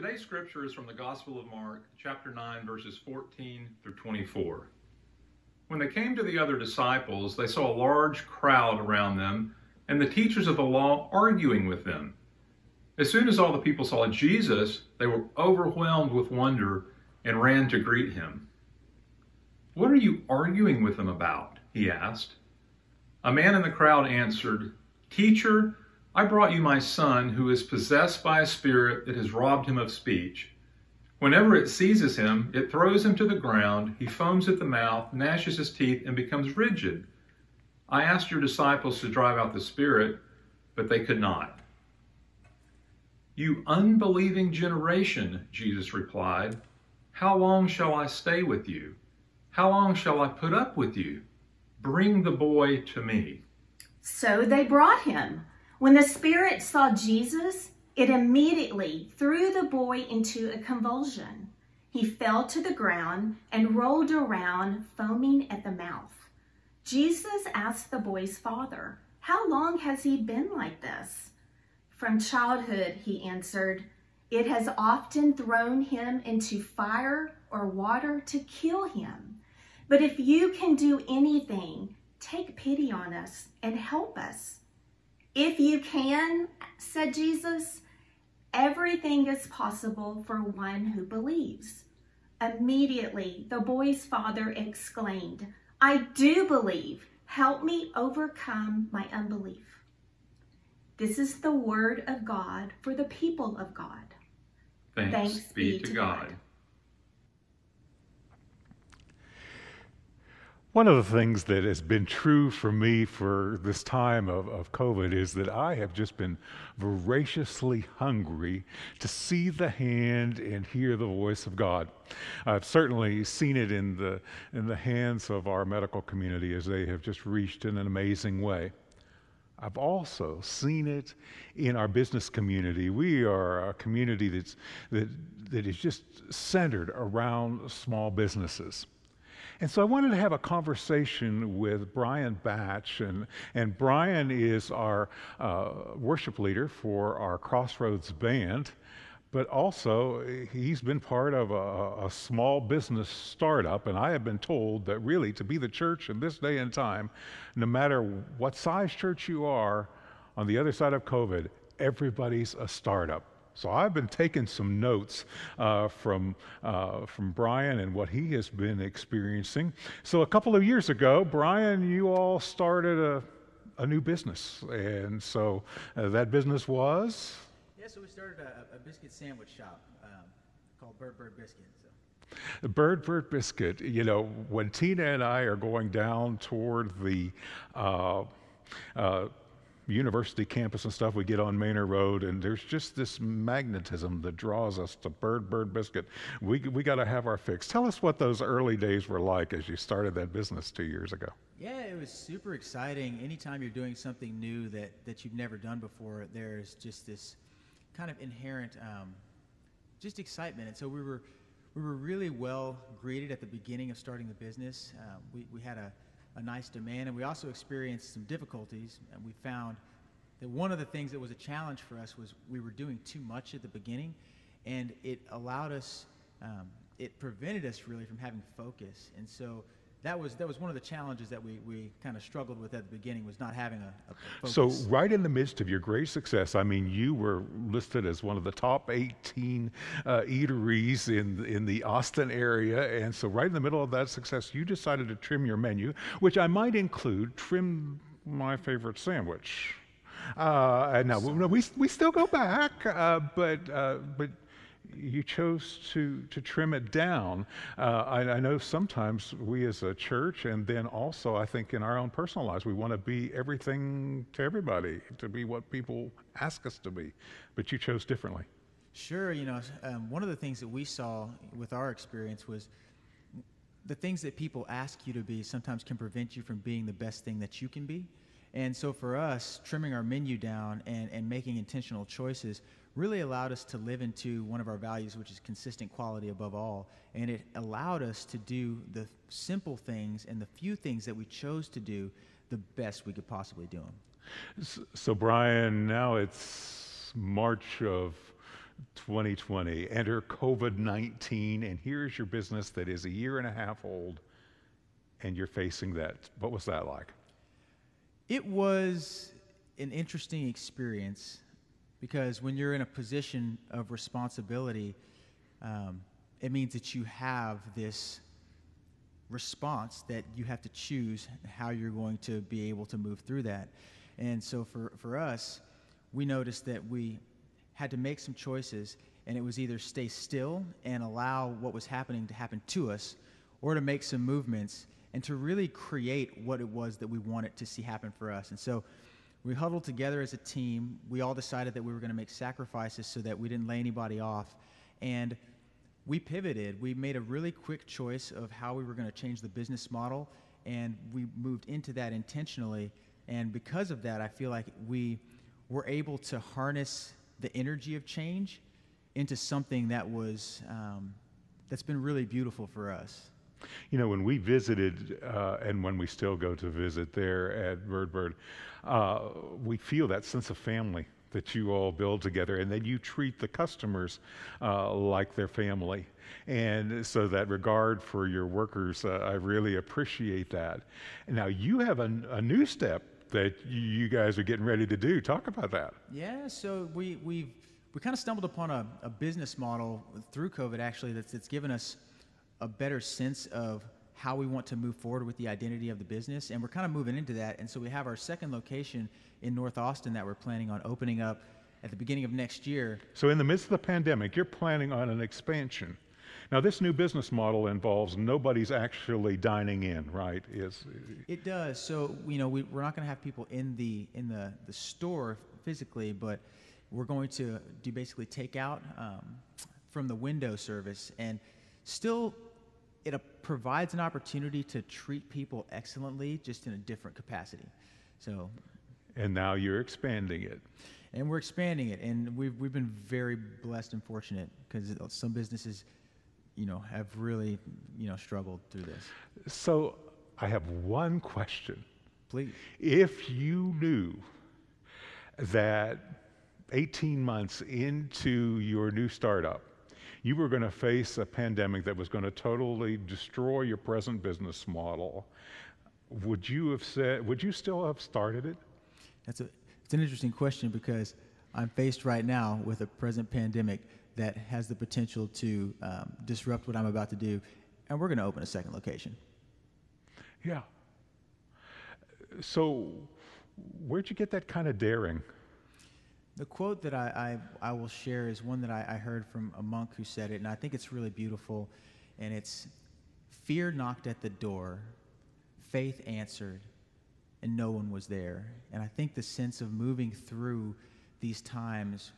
Today's scripture is from the Gospel of Mark, chapter 9, verses 14 through 24. When they came to the other disciples, they saw a large crowd around them and the teachers of the law arguing with them. As soon as all the people saw Jesus, they were overwhelmed with wonder and ran to greet him. What are you arguing with them about? he asked. A man in the crowd answered, Teacher, I brought you my son who is possessed by a spirit that has robbed him of speech. Whenever it seizes him, it throws him to the ground, he foams at the mouth, gnashes his teeth, and becomes rigid. I asked your disciples to drive out the spirit, but they could not. You unbelieving generation, Jesus replied, how long shall I stay with you? How long shall I put up with you? Bring the boy to me. So they brought him. When the spirit saw Jesus, it immediately threw the boy into a convulsion. He fell to the ground and rolled around, foaming at the mouth. Jesus asked the boy's father, How long has he been like this? From childhood, he answered, It has often thrown him into fire or water to kill him. But if you can do anything, take pity on us and help us. If you can, said Jesus, everything is possible for one who believes. Immediately, the boy's father exclaimed, I do believe. Help me overcome my unbelief. This is the word of God for the people of God. Thanks, Thanks be, be, to God. God. One of the things that has been true for me for this time of, of COVID is that I have just been voraciously hungry to see the hand and hear the voice of God. I've certainly seen it in the, in the hands of our medical community as they have just reached in an amazing way. I've also seen it in our business community. We are a community that's, that, that is just centered around small businesses. And so I wanted to have a conversation with Brian Batch. And, and Brian is our uh, worship leader for our Crossroads band, but also he's been part of a, a small business startup. And I have been told that really to be the church in this day and time, no matter what size church you are, on the other side of COVID, everybody's a startup. So I've been taking some notes uh, from, uh, from Brian and what he has been experiencing. So a couple of years ago, Brian, you all started a, a new business. And so uh, that business was? Yeah, so we started a, a biscuit sandwich shop um, called Bird Bird Biscuit. So. Bird Bird Biscuit. You know, when Tina and I are going down toward the uh, uh, university campus and stuff, we get on Manor Road, and there's just this magnetism that draws us to Bird Bird Biscuit. We, we got to have our fix. Tell us what those early days were like as you started that business two years ago. Yeah, it was super exciting. Anytime you're doing something new that, that you've never done before, there's just this kind of inherent um, just excitement. And so we were, we were really well greeted at the beginning of starting the business. Uh, we, we had a a nice demand. And we also experienced some difficulties. And we found that one of the things that was a challenge for us was we were doing too much at the beginning. And it allowed us, um, it prevented us really from having focus. And so that was that was one of the challenges that we, we kind of struggled with at the beginning was not having a, a so right in the midst of your great success i mean you were listed as one of the top 18 uh, eateries in in the austin area and so right in the middle of that success you decided to trim your menu which i might include trim my favorite sandwich. Uh, and now we, we still go back uh, but uh, but you chose to, to trim it down. Uh, I, I, know sometimes we as a church, and then also I think in our own personal lives, we want to be everything to everybody, to be what people ask us to be. But you chose differently. Sure. You know, um, one of the things that we saw with our experience was the things that people ask you to be sometimes can prevent you from being the best thing that you can be. And so for us, trimming our menu down and, and making intentional choices really allowed us to live into one of our values, which is consistent quality above all. And it allowed us to do the simple things and the few things that we chose to do the best we could possibly do them. So, Brian, now it's March of 2020. Enter COVID 19, and here's your business that is a year and a half old, and you're facing that. What was that like? It was an interesting experience because when you're in a position of responsibility, um, it means that you have this response that you have to choose how you're going to be able to move through that. And so for, for us, we noticed that we had to make some choices, and it was either stay still and allow what was happening to happen to us, or to make some movements and to really create what it was that we wanted to see happen for us. And so we huddled together as a team. We all decided that we were going to make sacrifices so that we didn't lay anybody off. And we pivoted. We made a really quick choice of how we were going to change the business model, and we moved into that intentionally. And because of that, I feel like we were able to harness the energy of change into something that was um, that's been really beautiful for us. You know, when we visited, uh, and when we still go to visit there at Bird uh, we feel that sense of family that you all build together, and that you treat the customers uh, like their family. And so that regard for your workers, uh, I really appreciate that. Now, you have a, a new step that you guys are getting ready to do. Talk about that. Yeah, so we, we've we kind of stumbled upon a, a business model through COVID actually that's, that's given us a better sense of how we want to move forward with the identity of the business. And we're kind of moving into that. And so we have our second location in North Austin that we're planning on opening up at the beginning of next year. So, in the midst of the pandemic, you're planning on an expansion. Now, this new business model involves nobody's actually dining in, right? Is it does. So, you know, we, are not going to have people in the in the, the store physically, but we're going to do basically takeout um, from the window service and still it provides an opportunity to treat people excellently, just in a different capacity. So, and now you're expanding it. And we're expanding it, and we've we've been very blessed and fortunate because some businesses, you know, have really you know struggled through this. So, I have one question. Please. If you knew that 18 months into your new startup, you were going to face a pandemic that was going to totally destroy your present business model, would you have said, would you still have started it? That's a, it's an interesting question because I'm faced right now with a present pandemic that has the potential to um, disrupt what I'm about to do, and we're going to open a second location. Yeah. So, where'd you get that kind of daring? The quote that I, I, I will share is one that I, I heard from a monk who said it, and I think it's really beautiful. And it's Fear knocked at the door, faith answered, and no one was there. And I think the sense of moving through these times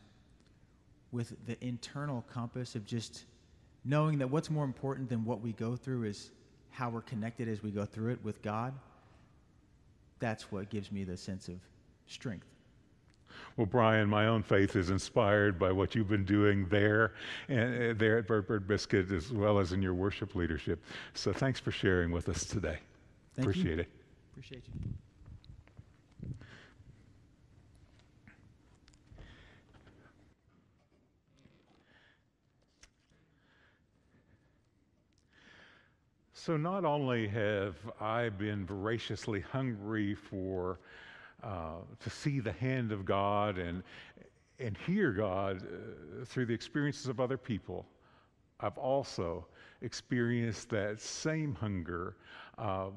with the internal compass of just knowing that what's more important than what we go through is how we're connected as we go through it with God. That's what gives me the sense of strength. Well, Brian, my own faith is inspired by what you've been doing there and uh, there at Bird Bird Biscuit, as well as in your worship leadership. So thanks for sharing with us today. Thank Appreciate you. it. Appreciate you. So, not only have I been voraciously hungry for uh, to see the hand of God and, and hear God uh, through the experiences of other people, I've also experienced that same hunger uh,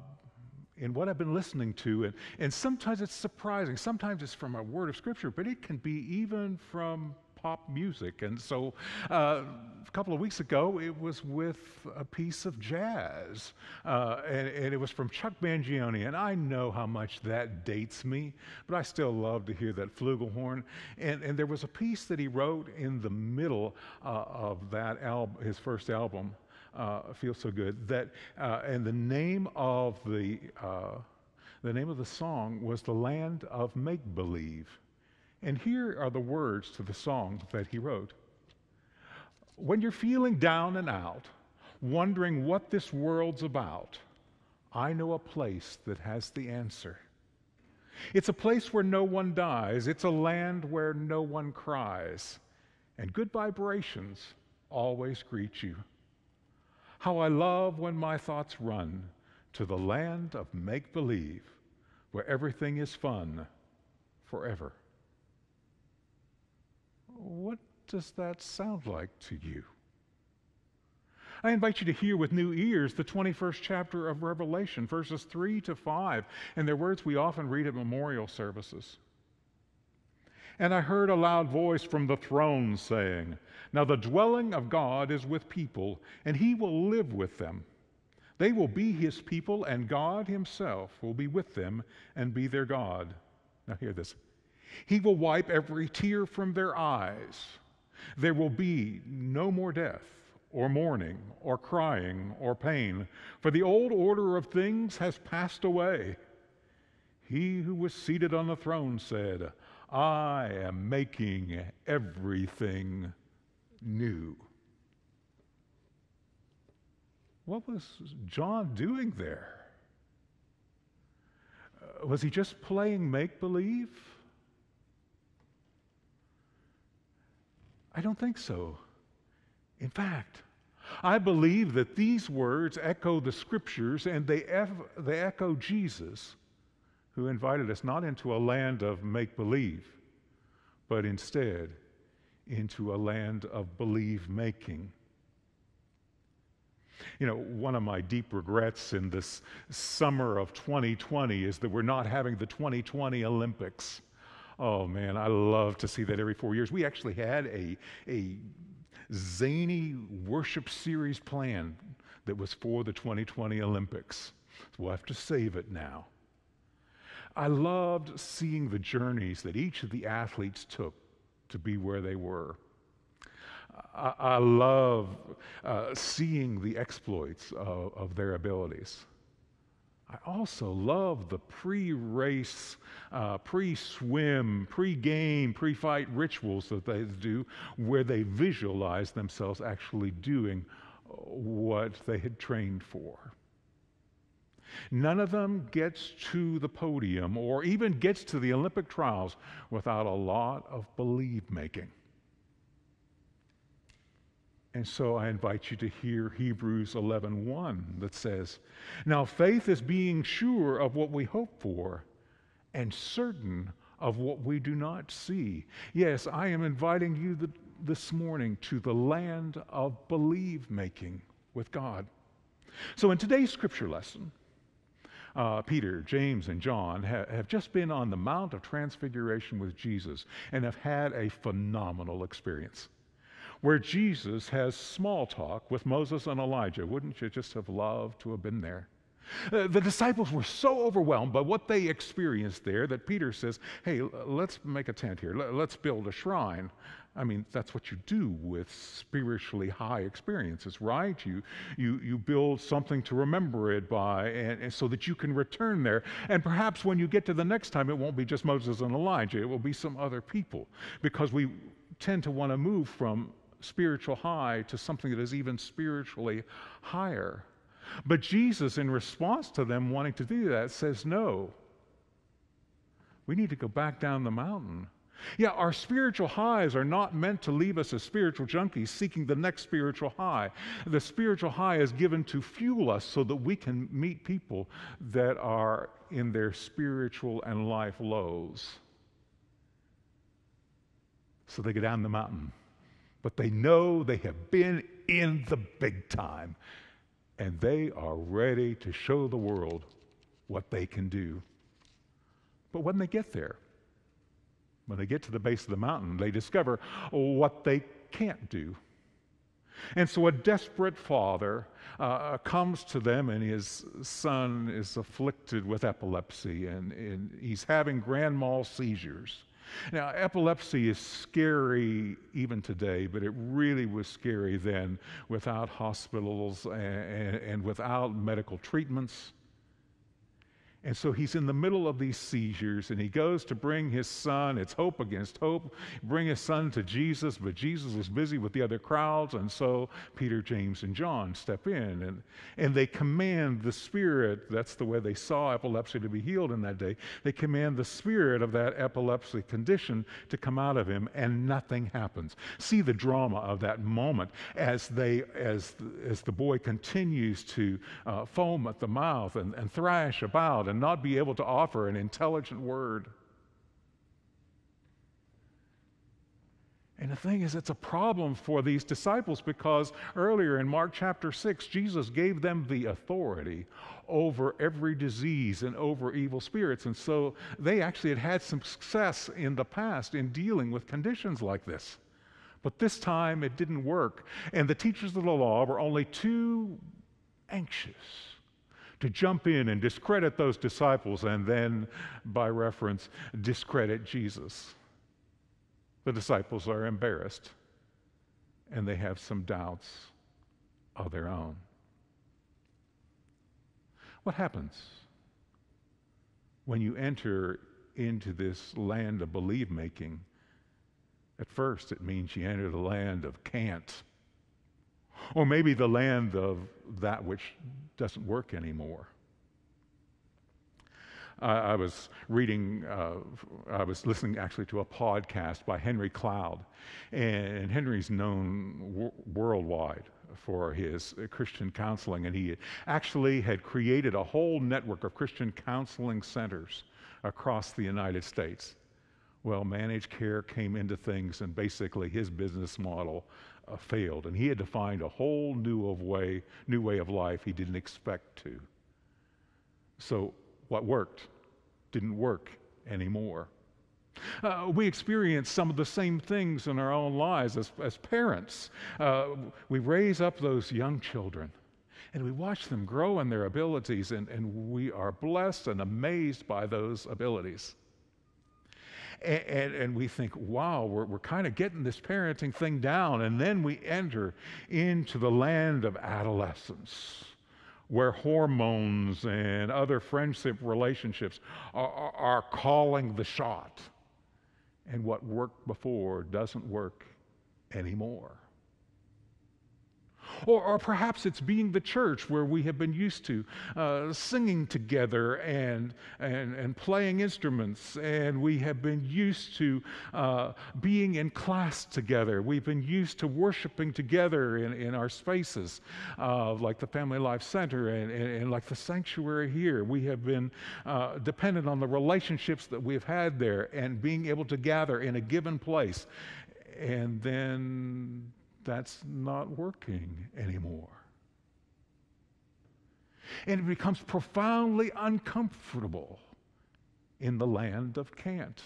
in what I've been listening to. And, and sometimes it's surprising. Sometimes it's from a word of Scripture, but it can be even from pop music. And so uh, a couple of weeks ago, it was with a piece of jazz, uh, and, and, it was from Chuck Mangione. And I know how much that dates me, but I still love to hear that flugelhorn. And, and there was a piece that he wrote in the middle uh, of that album, his first album. Uh, feels so good that uh, and the name of the uh, the name of the song was the land of make believe and here are the words to the song that he wrote. When you're feeling down and out, wondering what this world's about, I know a place that has the answer. It's a place where no one dies, it's a land where no one cries. and good vibrations always greet you. How I love when my thoughts run to the land of make believe, where everything is fun forever. What does that sound like to you? I invite you to hear with new ears the 21st chapter of Revelation, verses 3 to 5, and they're words we often read at memorial services. And I heard a loud voice from the throne saying, Now the dwelling of God is with people, and he will live with them. They will be his people, and God himself will be with them and be their God. Now, hear this. He will wipe every tear from their eyes. There will be no more death, or mourning, or crying, or pain, for the old order of things has passed away. He who was seated on the throne said, I am making everything new. What was John doing there? Uh, was he just playing make believe? I don't think so. In fact, I believe that these words echo the scriptures and they, they echo Jesus who invited us not into a land of make believe, but instead into a land of believe making. You know, one of my deep regrets in this summer of 2020 is that we're not having the 2020 Olympics. Oh man, I love to see that every four years. We actually had a, a zany worship series planned that was for the 2020 Olympics. So we'll have to save it now. I loved seeing the journeys that each of the athletes took to be where they were. I, I love uh, seeing the exploits of, of, their abilities. I also love the pre race, uh, pre swim, pre game, pre fight rituals that they do where they visualize themselves actually doing what they had trained for. None of them gets to the podium or even gets to the Olympic trials without a lot of believe making. And so I invite you to hear Hebrews 11:1 that says, "Now faith is being sure of what we hope for and certain of what we do not see." Yes, I am inviting you the, this morning to the land of believe making with God. So in today's scripture lesson, uh, Peter, James, and John ha- have just been on the Mount of Transfiguration with Jesus and have had a phenomenal experience where Jesus has small talk with Moses and Elijah. Wouldn't you just have loved to have been there? Uh, the disciples were so overwhelmed by what they experienced there that Peter says, Hey, let's make a tent here. Let's build a shrine. I mean, that's what you do with spiritually high experiences, right? You, you, you build something to remember it by, and, and so that you can return there. And perhaps when you get to the next time, it won't be just Moses and Elijah, it will be some other people, because we tend to want to move from spiritual high to something that is even spiritually higher. But Jesus, in response to them wanting to do that, says, No. We need to go back down the mountain. Yeah, our spiritual highs are not meant to leave us as spiritual junkies seeking the next spiritual high. The spiritual high is given to fuel us so that we can meet people that are in their spiritual and life lows. So they go down the mountain, but they know they have been in the big time and they are ready to show the world what they can do. But when they get there, when they get to the base of the mountain, they discover what they can't do. And so a desperate father uh, comes to them, and his son is afflicted with epilepsy, and, and he's having grand mal seizures. Now, epilepsy is scary even today, but it really was scary then without hospitals and, and, and without medical treatments. And so he's in the middle of these seizures and he goes to bring his son. It's hope against hope. Bring his son to Jesus, but Jesus is busy with the other crowds. And so Peter, James, and John step in and, and they command the spirit. That's the way they saw epilepsy to be healed in that day. They command the spirit of that epilepsy condition to come out of him and nothing happens. See the drama of that moment as, they, as, as the boy continues to uh, foam at the mouth and, and thrash about and not be able to offer an intelligent word. And the thing is, it's a problem for these disciples because earlier in Mark chapter 6, Jesus gave them the authority over every disease and over evil spirits. And so they actually had had some success in the past in dealing with conditions like this. But this time it didn't work. And the teachers of the law were only too anxious to jump in and discredit those disciples and then, by reference, discredit Jesus. The disciples are embarrassed and they have some doubts of their own. What happens when you enter into this land of believe making? At first, it means you enter the land of can't. Or maybe the land of that which doesn't work anymore. I, I was reading, uh, I was listening actually to a podcast by Henry Cloud, and Henry's known w- worldwide for his Christian counseling, and he actually had created a whole network of Christian counseling centers across the United States. Well, managed care came into things, and basically his business model uh, failed, and he had to find a whole new of way, new way of life he didn't expect to. So what worked didn't work anymore. Uh, we experience some of the same things in our own lives as, as parents. Uh, we raise up those young children and we watch them grow in their abilities, and, and we are blessed and amazed by those abilities. And, and, we think, wow, we're, we're kind of getting this parenting thing down. And then we enter into the land of adolescence, where hormones and other friendship relationships are, are, are calling the shot. And what worked before doesn't work anymore. Or, or, perhaps it's being the church where we have been used to uh, singing together and, and, and playing instruments, and we have been used to uh, being in class together. We've been used to worshiping together in, in our spaces, uh, like the Family Life Center and, and, and, like the sanctuary here. We have been uh, dependent on the relationships that we've had there and being able to gather in a given place. And then that's not working anymore. And it becomes profoundly uncomfortable in the land of can't.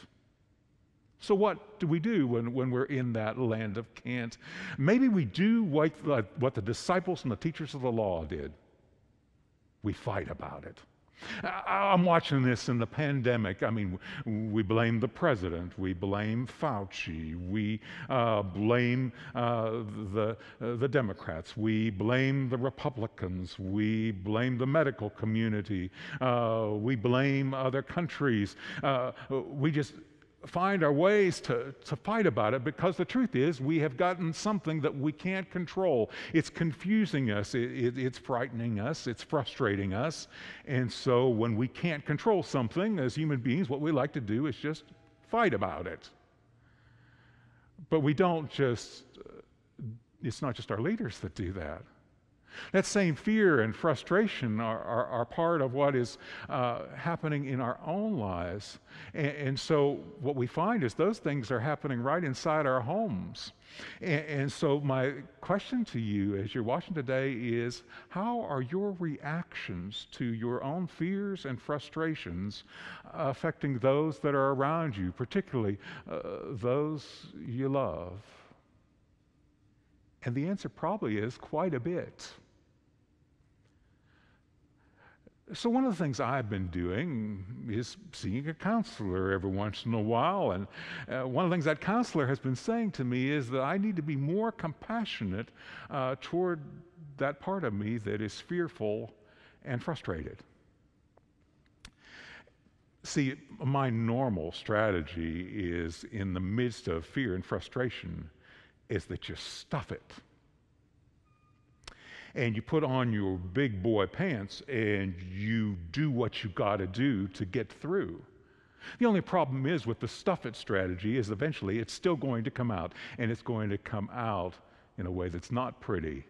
So, what do we do when, when we're in that land of can't? Maybe we do what, what the disciples and the teachers of the law did we fight about it. I'm watching this in the pandemic. I mean, we blame the president, we blame Fauci, we uh, blame uh, the, uh, the Democrats, we blame the Republicans, we blame the medical community, uh, we blame other countries. Uh, we just find our ways to, to fight about it because the truth is we have gotten something that we can't control. It's confusing us, it, it, it's frightening us, it's frustrating us. And so when we can't control something as human beings, what we like to do is just fight about it. But we don't just, uh, it's not just our leaders that do that. That same fear and frustration are, are, are part of what is uh, happening in our own lives. And, and, so, what we find is those things are happening right inside our homes. And, and so, my question to you as you're watching today is how are your reactions to your own fears and frustrations affecting those that are around you, particularly uh, those you love? And the answer probably is quite a bit. So, one of the things I've been doing is seeing a counselor every once in a while. And uh, one of the things that counselor has been saying to me is that I need to be more compassionate uh, toward that part of me that is fearful and frustrated. See, my normal strategy is in the midst of fear and frustration, is that you stuff it. And you put on your big boy pants and you do what you got to do to get through. The only problem is with the stuff it strategy is eventually it's still going to come out, and it's going to come out in a way that's not pretty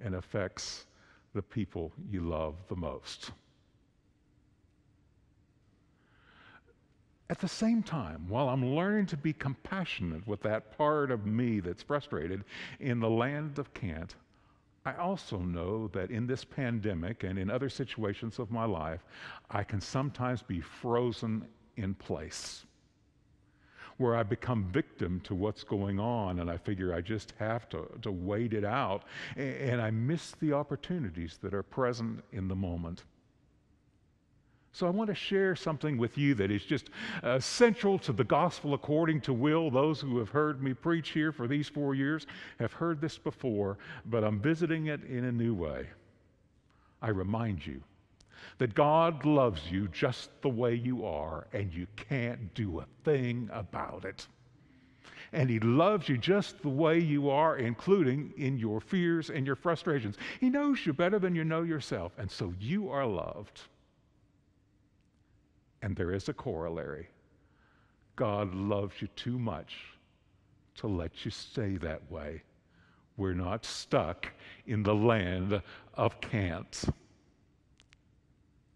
and affects the people you love the most. At the same time, while I'm learning to be compassionate with that part of me that's frustrated in the land of Kent, I also know that in this pandemic and in other situations of my life, I can sometimes be frozen in place where I become victim to what's going on and I figure I just have to, to wait it out and I miss the opportunities that are present in the moment. So I want to share something with you that is just uh, central to the gospel according to Will. Those who have heard me preach here for these four years have heard this before, but I'm visiting it in a new way. I remind you that God loves you just the way you are, and you can't do a thing about it. And He loves you just the way you are, including in your fears and your frustrations. He knows you better than you know yourself, and so you are loved. And there is a corollary God loves you too much to let you stay that way. We're not stuck in the land of can't.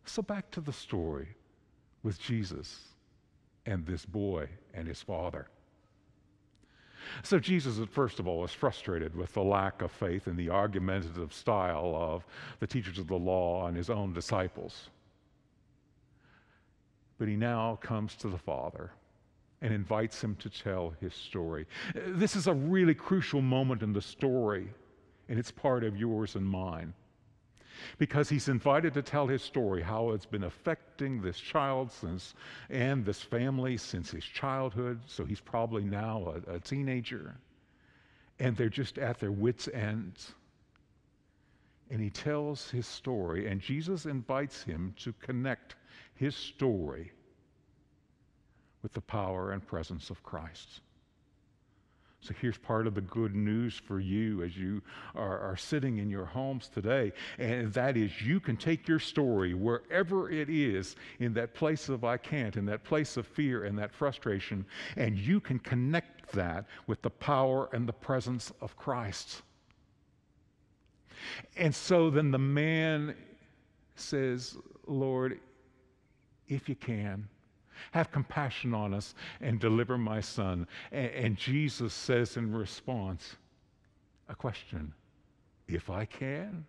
So, back to the story with Jesus and this boy and his father. So, Jesus, first of all, is frustrated with the lack of faith and the argumentative style of the teachers of the law and his own disciples. But he now comes to the Father and invites him to tell his story. This is a really crucial moment in the story, and it's part of yours and mine. Because he's invited to tell his story, how it's been affecting this child since and this family since his childhood. So he's probably now a, a teenager. And they're just at their wits' ends. And he tells his story, and Jesus invites him to connect his story with the power and presence of Christ. So here's part of the good news for you as you are, are, sitting in your homes today. And that is you can take your story wherever it is in that place of I can't, in that place of fear and that frustration, and you can connect that with the power and the presence of Christ. And so then the man says, Lord, if you can. Have compassion on us and deliver my son. And, Jesus says in response, a question If I can?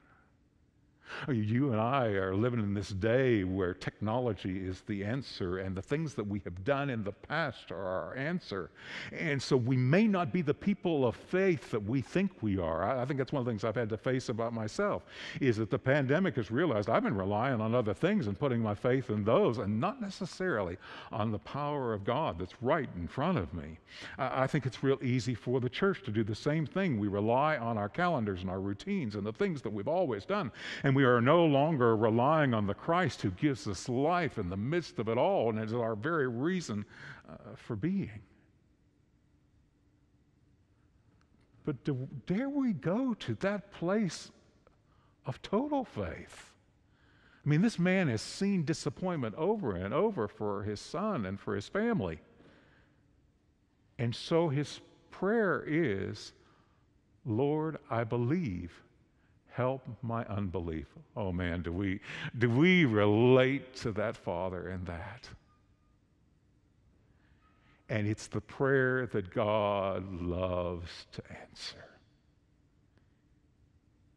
You and I are living in this day where technology is the answer, and the things that we have done in the past are our answer. And so we may not be the people of faith that we think we are. I, think that's one of the things I've had to face about myself, is that the pandemic has realized I've been relying on other things and putting my faith in those, and not necessarily on the power of God that's right in front of me. I, I think it's real easy for the church to do the same thing. We rely on our calendars and our routines and the things that we've always done. And we we are no longer relying on the Christ who gives us life in the midst of it all and is our very reason uh, for being. But do, dare we go to that place of total faith? I mean, this man has seen disappointment over and over for his son and for his family. And so his prayer is Lord, I believe help my unbelief. Oh man, do we do we relate to that father in that? And it's the prayer that God loves to answer.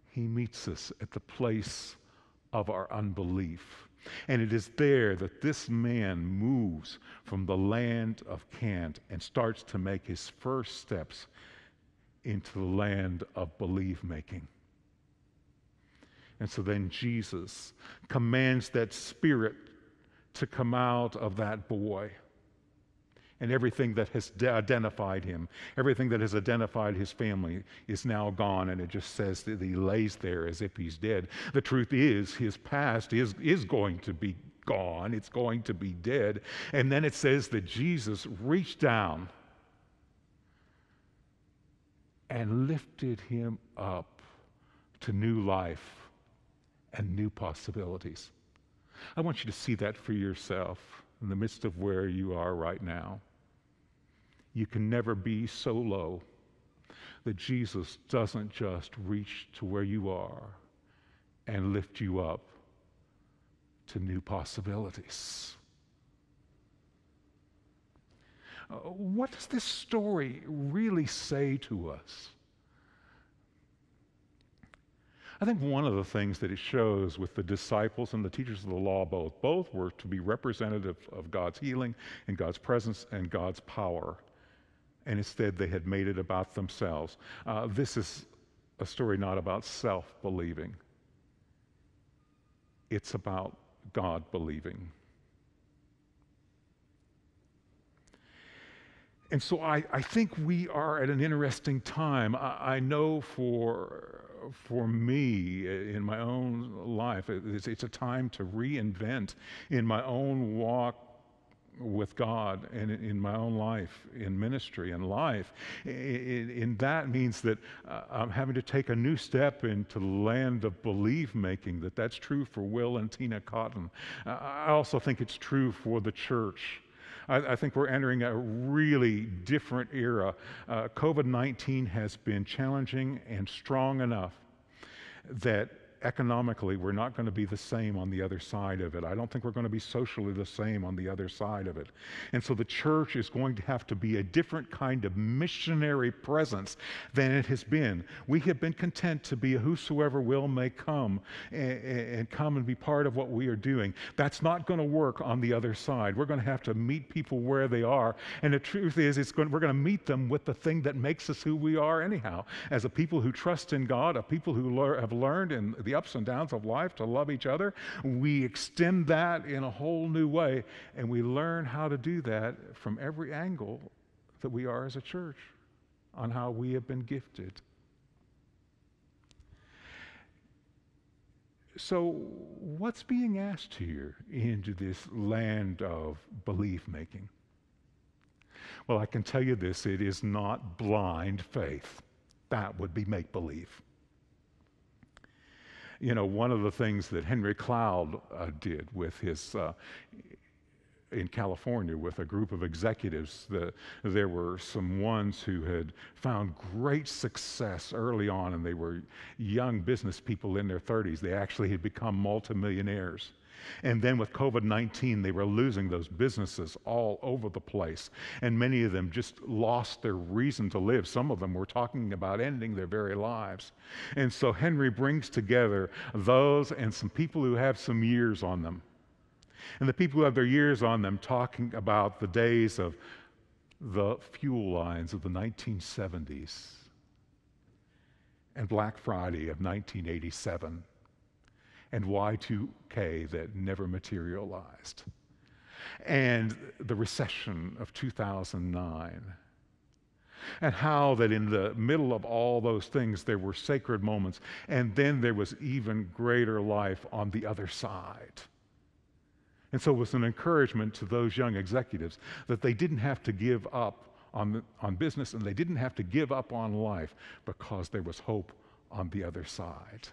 He meets us at the place of our unbelief. And it is there that this man moves from the land of Can't and starts to make his first steps into the land of belief making. And so then Jesus commands that spirit to come out of that boy. And everything that has identified him, everything that has identified his family is now gone, and it just says that he lays there as if he's dead. The truth is, his past is, is going to be gone, it's going to be dead. And then it says that Jesus reached down and lifted him up to new life and new possibilities. I want you to see that for yourself in the midst of where you are right now. You can never be so low that Jesus doesn't just reach to where you are and lift you up to new possibilities. Uh, what does this story really say to us? I think one of the things that it shows with the disciples and the teachers of the law both, both were to be representative of God's healing and God's presence and God's power. And instead, they had made it about themselves. Uh, this is a story not about self believing, it's about God believing. And so I, I think we are at an interesting time. I, I know for for me in my own life. It's, it's, a time to reinvent in my own walk with God and in my own life, in ministry and life. And that means that uh, I'm having to take a new step into the land of belief making, that that's true for Will and Tina Cotton. I also think it's true for the church. I, I think we're entering a really different era. Uh, COVID 19 has been challenging and strong enough that economically, we're not going to be the same on the other side of it. I don't think we're going to be socially the same on the other side of it. And so the church is going to have to be a different kind of missionary presence than it has been. We have been content to be whosoever will may come and, and come and be part of what we are doing. That's not going to work on the other side. We're going to have to meet people where they are. And the truth is, it's going, we're going to meet them with the thing that makes us who we are, anyhow. As a people who trust in God, a people who lear, have learned in the ups and downs of life to love each other. We extend that in a whole new way, and we learn how to do that from every angle that we are as a church on how we have been gifted. So, what's being asked here into this land of belief making? Well, I can tell you this it is not blind faith. That would be make believe you know, one of the things that Henry Cloud uh, did with his, uh, in California with a group of executives. The, there were some ones who had found great success early on, and they were young business people in their 30s. They actually had become multimillionaires. And then with COVID 19, they were losing those businesses all over the place. And many of them just lost their reason to live. Some of them were talking about ending their very lives. And so Henry brings together those and some people who have some years on them. And the people who have their years on them talking about the days of the fuel lines of the 1970s and Black Friday of 1987 and Y2K that never materialized, and the recession of 2009. And how that in the middle of all those things there were sacred moments, and then there was even greater life on the other side. And so it was an encouragement to those young executives that they didn't have to give up on, the, on business and they didn't have to give up on life because there was hope on the other side.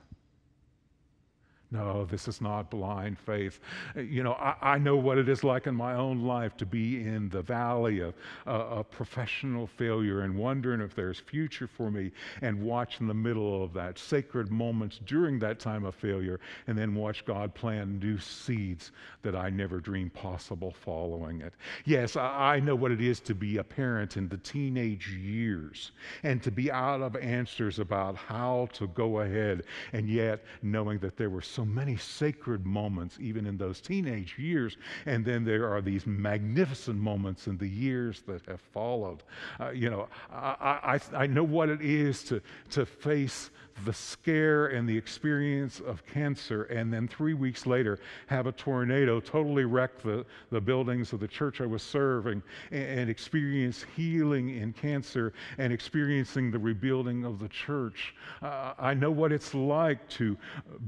No, this is not blind faith. You know, I, I, know what it is like in my own life to be in the valley of, uh, of professional failure and wondering if there's future for me and watch in the middle of that sacred moments during that time of failure and then watch God plant new seeds that I never dreamed possible following it. Yes, I, I know what it is to be a parent in the teenage years and to be out of answers about how to go ahead and yet knowing that there were many sacred moments, even in those teenage years. And then there are these magnificent moments in the years that have followed. Uh, you know, I, I, I know what it is to, to face the scare and the experience of cancer, and then three weeks later have a tornado totally wreck the, the buildings of the church I was serving, and, and experience healing in cancer and experiencing the rebuilding of the church. Uh, I know what it's like to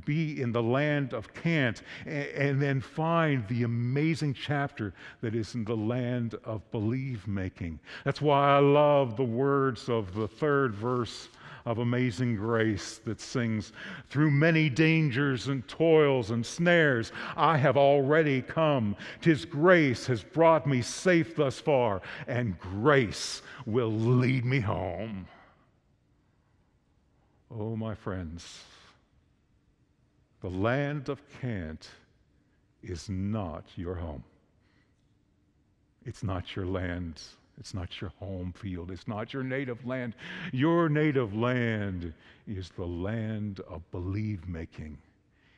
be in the land of Can't and, and then find the amazing chapter that is in the land of believe making. That's why I love the words of the third verse of amazing grace that sings, Through many dangers and toils and snares, I have already come. Tis grace has brought me safe thus far, and grace will lead me home. Oh, my friends, the land of Can't is not your home. It's not your land. It's not your home field. It's not your native land. Your native land is the land of believe making,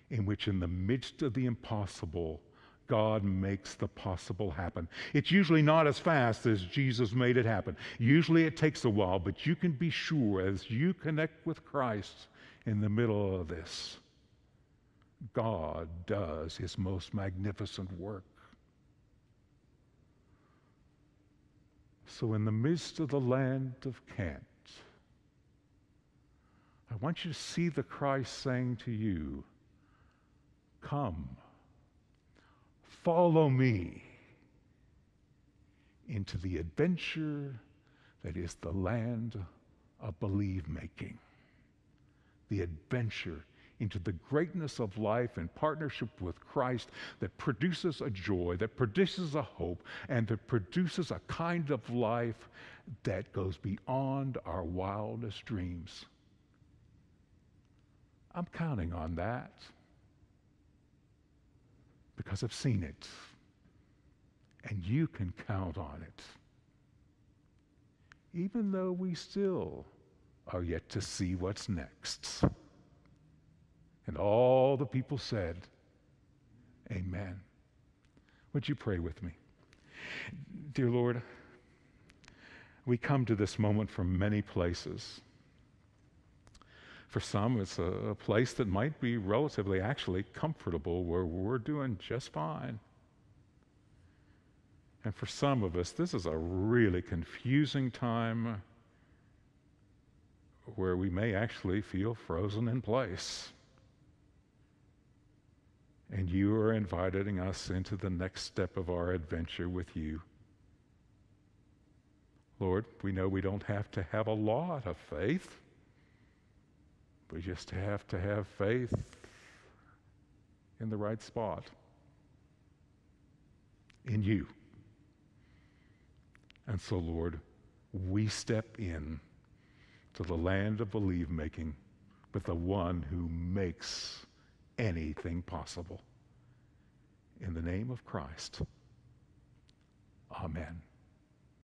in which, in the midst of the impossible, God makes the possible happen. It's usually not as fast as Jesus made it happen. Usually it takes a while, but you can be sure as you connect with Christ in the middle of this, God does his most magnificent work. So, in the midst of the land of Can't, I want you to see the Christ saying to you, Come, follow me into the adventure that is the land of believe making, the adventure into the greatness of life in partnership with Christ that produces a joy, that produces a hope, and that produces a kind of life that goes beyond our wildest dreams. I'm counting on that because I've seen it. And you can count on it. Even though we still are yet to see what's next. And all the people said, Amen. Would you pray with me? Dear Lord, we come to this moment from many places. For some, it's a, a, place that might be relatively actually comfortable where we're doing just fine. And for some of us, this is a really confusing time where we may actually feel frozen in place. And you are inviting us into the next step of our adventure with you. Lord, we know we don't have to have a lot of faith. We just have to have faith in the right spot. In you. And so, Lord, we step in to the land of believe making with the one who makes anything possible. In the name of Christ, amen.